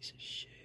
piece of shit.